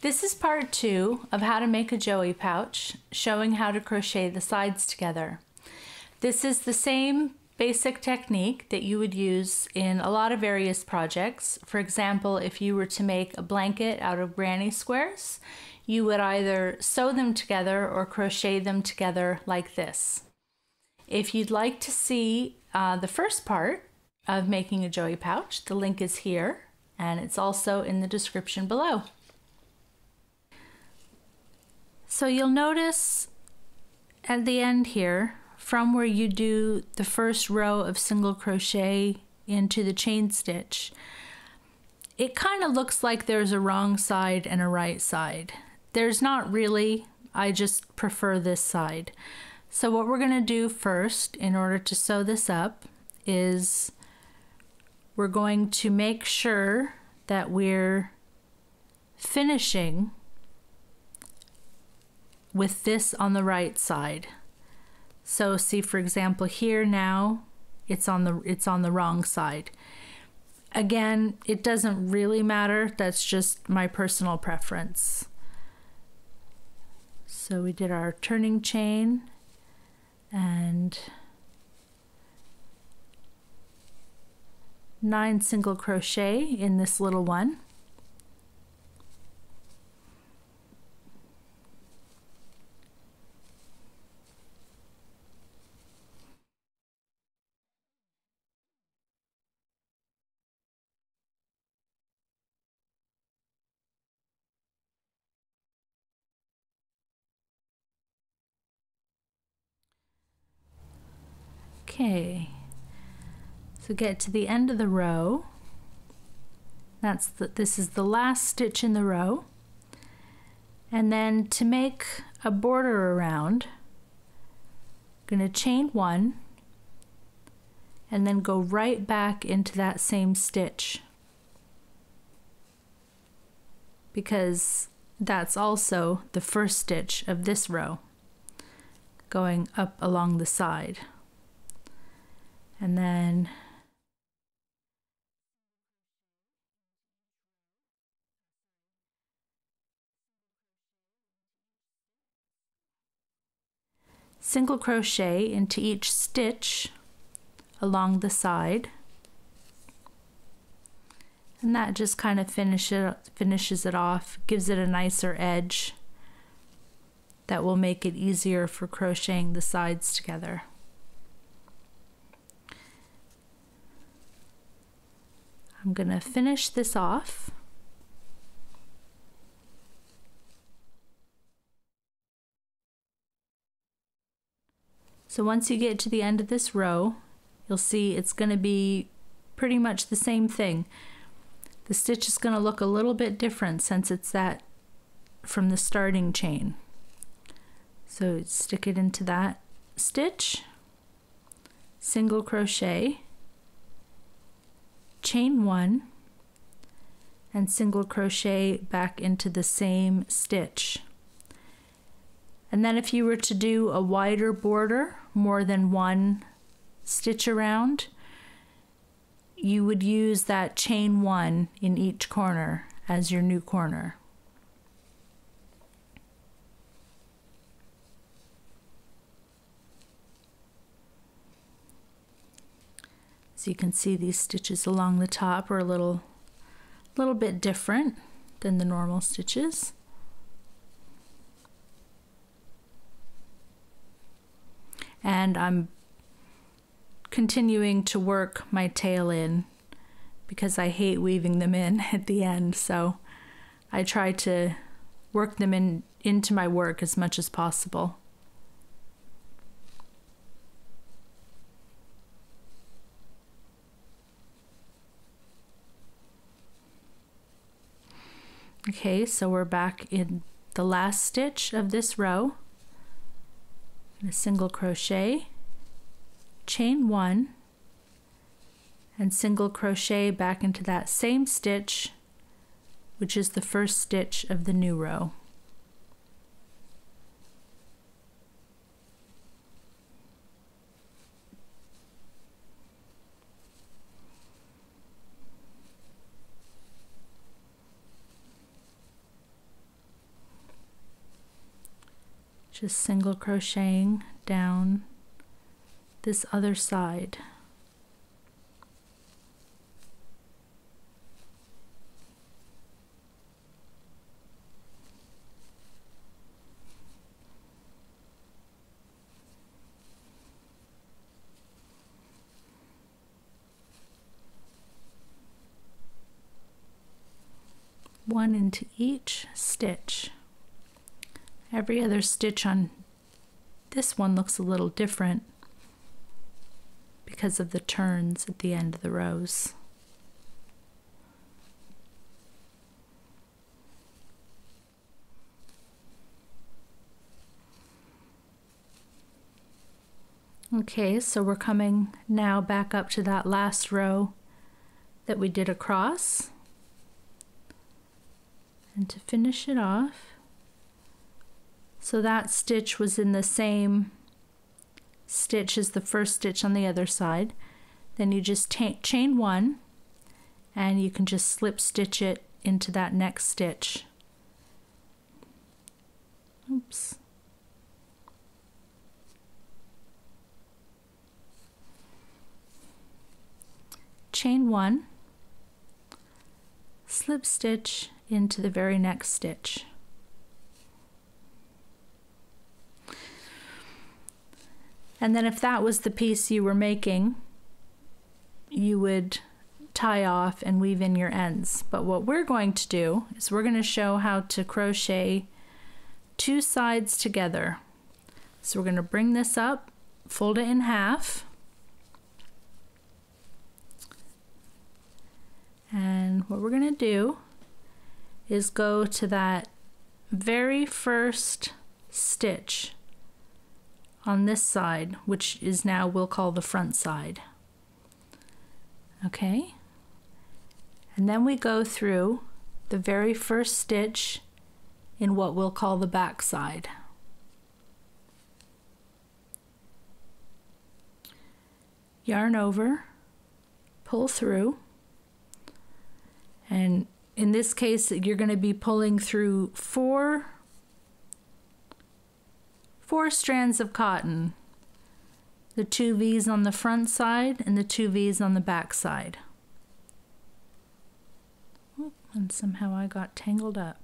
This is part two of how to make a joey pouch, showing how to crochet the sides together. This is the same basic technique that you would use in a lot of various projects. For example, if you were to make a blanket out of granny squares, you would either sew them together or crochet them together like this. If you'd like to see uh, the first part of making a joey pouch, the link is here and it's also in the description below. So you'll notice at the end here, from where you do the first row of single crochet into the chain stitch, it kind of looks like there's a wrong side and a right side. There's not really, I just prefer this side. So what we're going to do first in order to sew this up is we're going to make sure that we're finishing with this on the right side. So see for example here now it's on the it's on the wrong side. Again, it doesn't really matter. That's just my personal preference. So we did our turning chain and nine single crochet in this little one. Okay, so get to the end of the row. That's the, this is the last stitch in the row. And then to make a border around, I'm going to chain one and then go right back into that same stitch because that's also the first stitch of this row going up along the side and then single crochet into each stitch along the side and that just kind of finish it, finishes it off gives it a nicer edge that will make it easier for crocheting the sides together. I'm going to finish this off. So once you get to the end of this row, you'll see it's going to be pretty much the same thing. The stitch is going to look a little bit different since it's that from the starting chain. So stick it into that stitch, single crochet, chain one and single crochet back into the same stitch. And then if you were to do a wider border, more than one stitch around, you would use that chain one in each corner as your new corner. You can see these stitches along the top are a little, little bit different than the normal stitches. And I'm continuing to work my tail in because I hate weaving them in at the end. So I try to work them in into my work as much as possible. Okay, so we're back in the last stitch of this row. A single crochet, chain one, and single crochet back into that same stitch, which is the first stitch of the new row. Just single crocheting down this other side. one into each stitch. Every other stitch on this one looks a little different because of the turns at the end of the rows. Okay, so we're coming now back up to that last row that we did across. And to finish it off, so that stitch was in the same stitch as the first stitch on the other side. Then you just chain one and you can just slip stitch it into that next stitch. Oops. Chain one, slip stitch into the very next stitch. And then if that was the piece you were making, you would tie off and weave in your ends. But what we're going to do is we're going to show how to crochet two sides together. So we're going to bring this up, fold it in half, and what we're going to do is go to that very first stitch on this side, which is now we'll call the front side. Okay? And then we go through the very first stitch in what we'll call the back side. Yarn over, pull through, and in this case, you're going to be pulling through four, four strands of cotton. The two V's on the front side and the two V's on the back side. And somehow I got tangled up.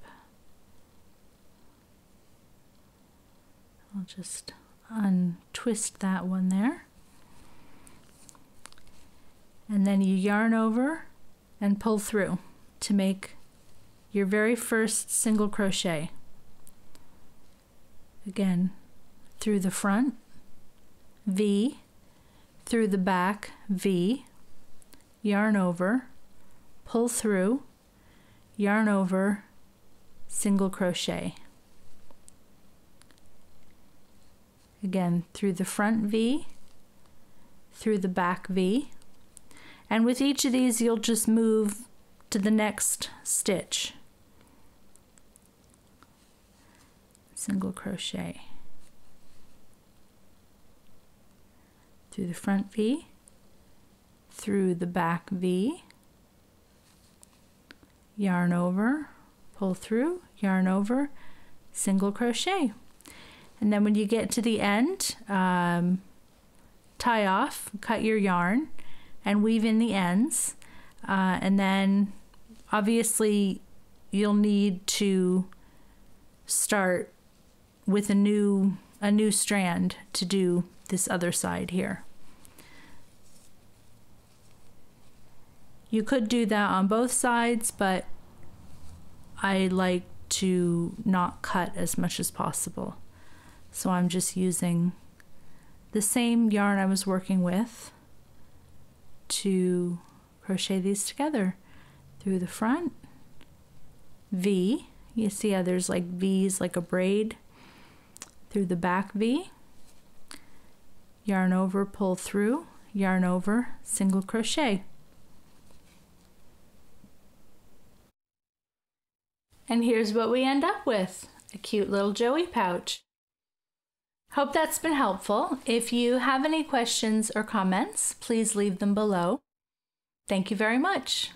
I'll just untwist that one there. And then you yarn over and pull through to make your very first single crochet. Again, through the front, V, through the back, V, yarn over, pull through, yarn over, single crochet. Again, through the front V, through the back V, and with each of these you'll just move to the next stitch. Single crochet through the front V, through the back V, yarn over, pull through, yarn over, single crochet. And then when you get to the end, um, tie off, cut your yarn, and weave in the ends. Uh, and then obviously you'll need to start with a new a new strand to do this other side here. You could do that on both sides, but I like to not cut as much as possible. So I'm just using the same yarn I was working with to crochet these together through the front, V, you see how there's like V's like a braid, through the back V, yarn over, pull through, yarn over, single crochet. And here's what we end up with, a cute little Joey pouch. Hope that's been helpful. If you have any questions or comments, please leave them below. Thank you very much.